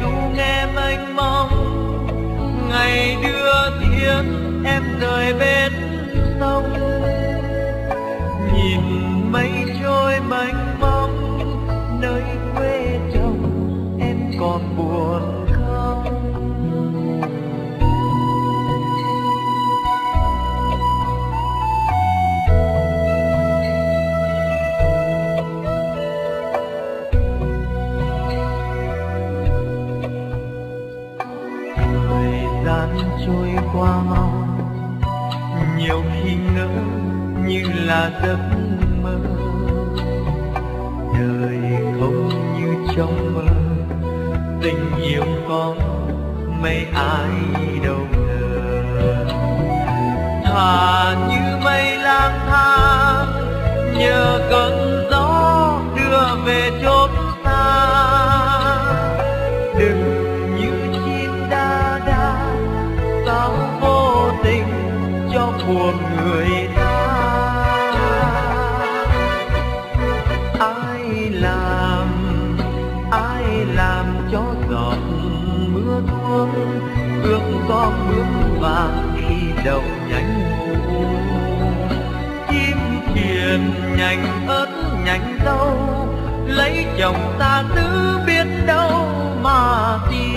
ru nghe mênh mông ngày đưa tiễn em rời bên qua mau nhiều khi ngỡ như là giấc mơ. Đời không như trong mơ. Tình yêu có mấy ai đâu ngờ. Thà như có vàng khi đầu nhánh chim thuyền nhành ớt nhành dâu lấy chồng ta tứ biết đâu mà tìm.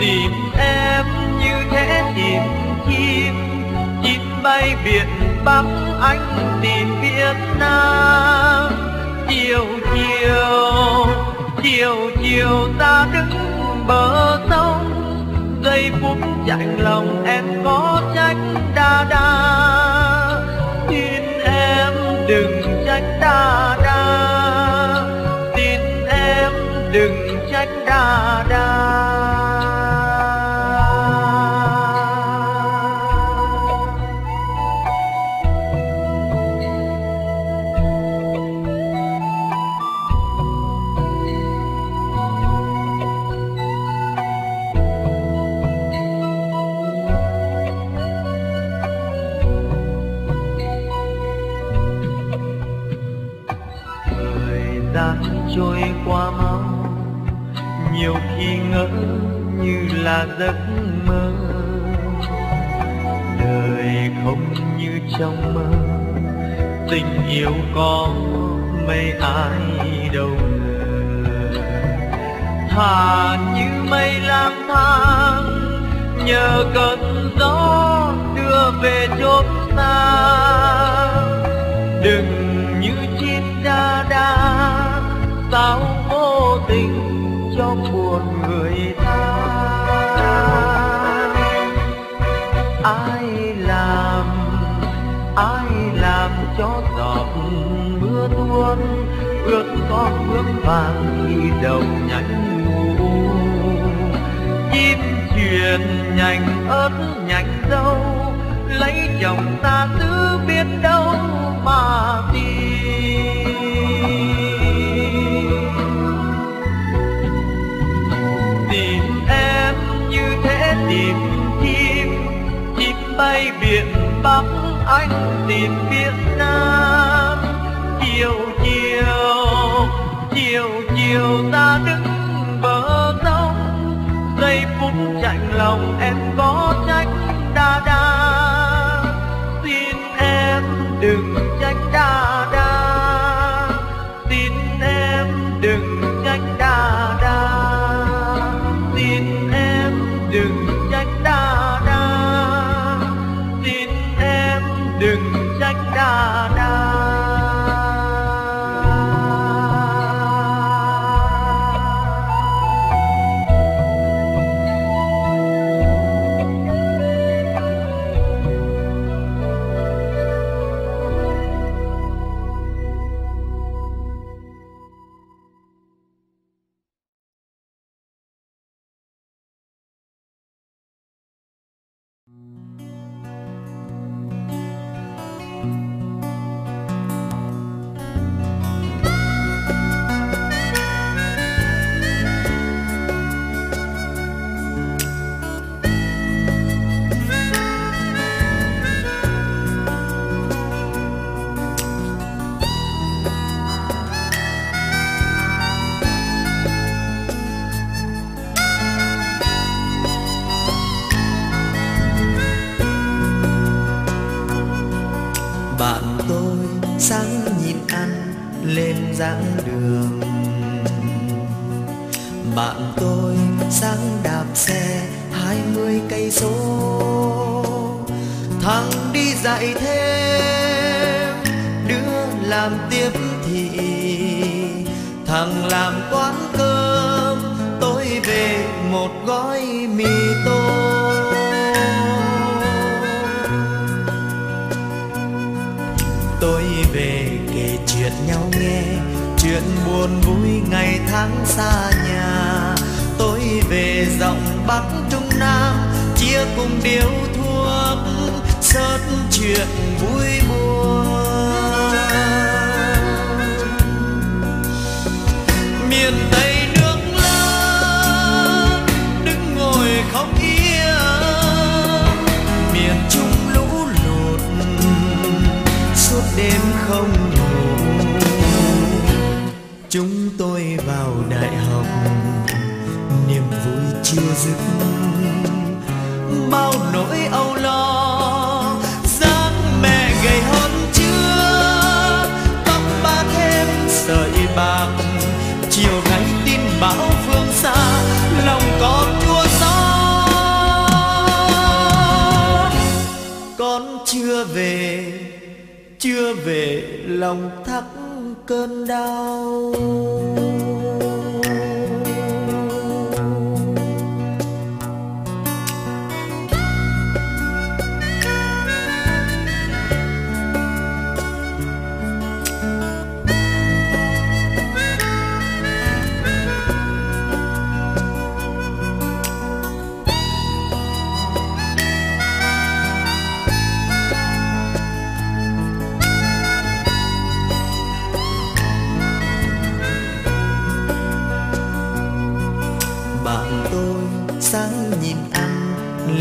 Tìm em như thế tìm chim chim bay biển bắc anh tìm việt nam. Chiều chiều chiều chiều ta đứng bờ sông, giây phút chạnh lòng em có trách đa đa. Tin em đừng trách đa đa. Tin em đừng trách đa đa. Như là giấc mơ. Đời không như trong mơ, tình yêu có mấy ai đâu ngờ. Thà như mây lang thang, nhờ cơn gió đưa về chốn xa. Đừng như chim đa đa sao vô tình cho buồn người ta. Ai làm ai làm cho giọt mưa tuôn ướt con bước vàng đi đầu nhánh ngủ chim thuyền nhành ớt nhành dâu lấy chồng ta tứ biết đâu. Anh tìm biết nơi bạn tôi sáng nhịn ăn lên dáng đường. Bạn tôi sáng đạp xe hai mươi cây số, thằng đi dạy thêm, đứa làm tiếp thị. Thằng làm quán cơm, tôi về một gói mì tôm. Chuyện nhau nghe, chuyện buồn vui ngày tháng xa nhà. Tôi về giọng bắc trung nam, chia cùng điếu thuốc, sớt chuyện vui buồn. Miền tây dứt bao nỗi âu lo, dáng mẹ gầy hơn chưa tóc ba thêm sợi bạc, chiều nay tin báo phương xa, lòng con chua xót con chưa về chưa về lòng thắt cơn đau.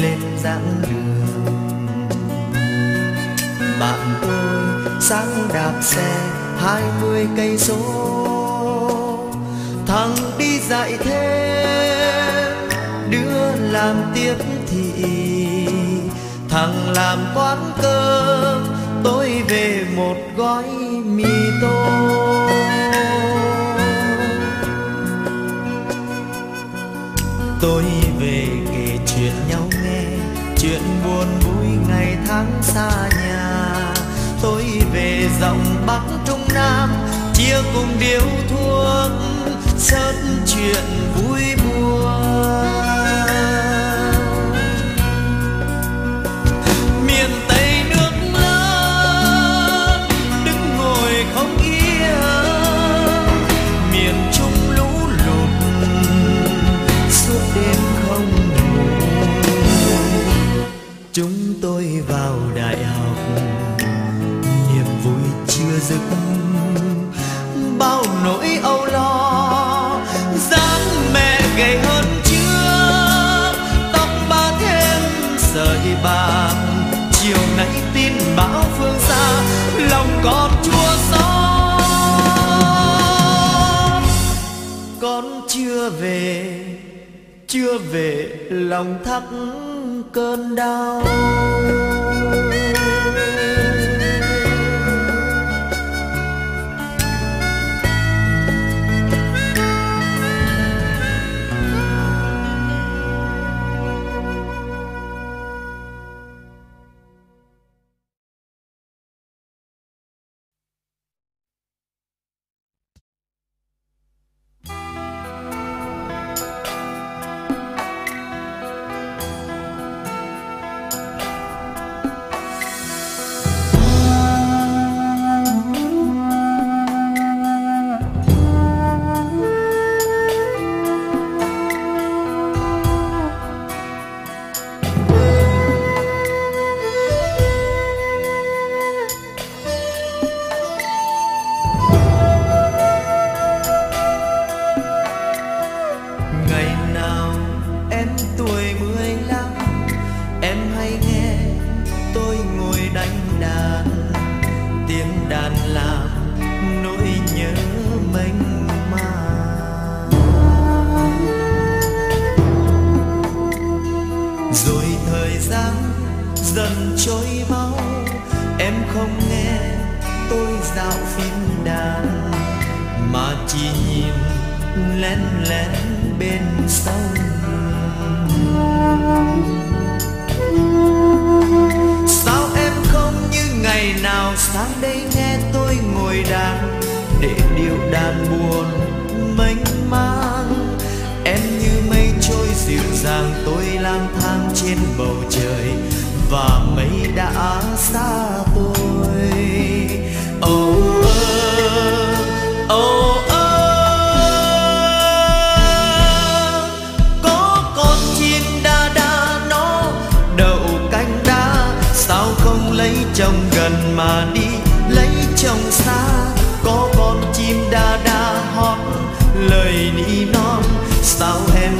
Lên dáng đường. Bạn tôi sáng đạp xe hai mươi cây số, thằng đi dạy thêm, đứa làm tiếp thị. Thằng làm quán cơm, tôi về một gói mì tôm. Tôi về kể chuyện nhau nghe, chuyện buồn vui ngày tháng xa nhà. Tôi về dòng bắc trung nam, chia cùng điếu thuốc, sớt chuyện vui tin bão phương xa, lòng còn chua xót con chưa về chưa về lòng thắt cơn đau. dáng dần trôi mau em không nghe tôi dạo phím đàn, mà chỉ nhìn lén lén bên sông sao em không như ngày nào, sáng đây nghe tôi ngồi đàn, để điệu đàn buồn. Đã xa tôi. Âu ơ âu ơ, có con chim đa đa nó đậu cánh đa, sao không lấy chồng gần mà đi, lấy chồng xa. Có con chim đa đa hót lời đi non, sao em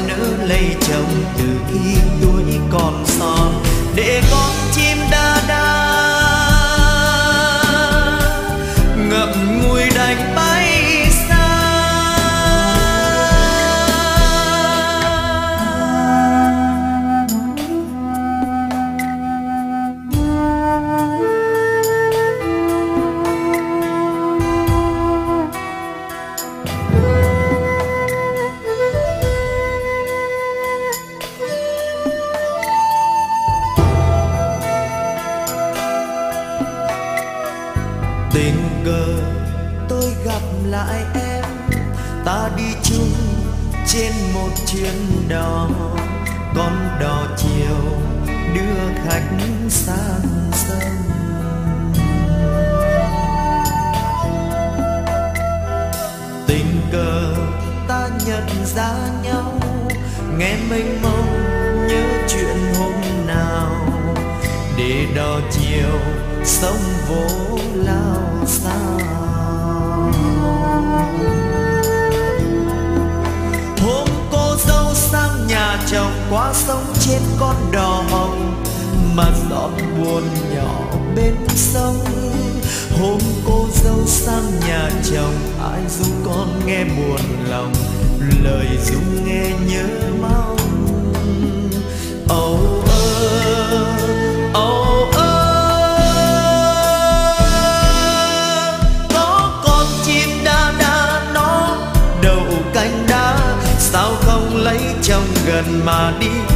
tình cờ tôi gặp lại em. Ta đi chung trên một chuyến đò, con đò chiều đưa khách sang sông tình cờ ta nhận ra nhau, nghe mênh mông nhớ chuyện hôm nào để đò chiều sông vỗ lao sao hôm cô dâu sang nhà chồng qua sông trên con đò hồng, mà giọt buồn nhỏ bên sông. Hôm cô dâu sang nhà chồng, ai ru con nghe buồn lòng, lời ru nghe nhớ mong gần mà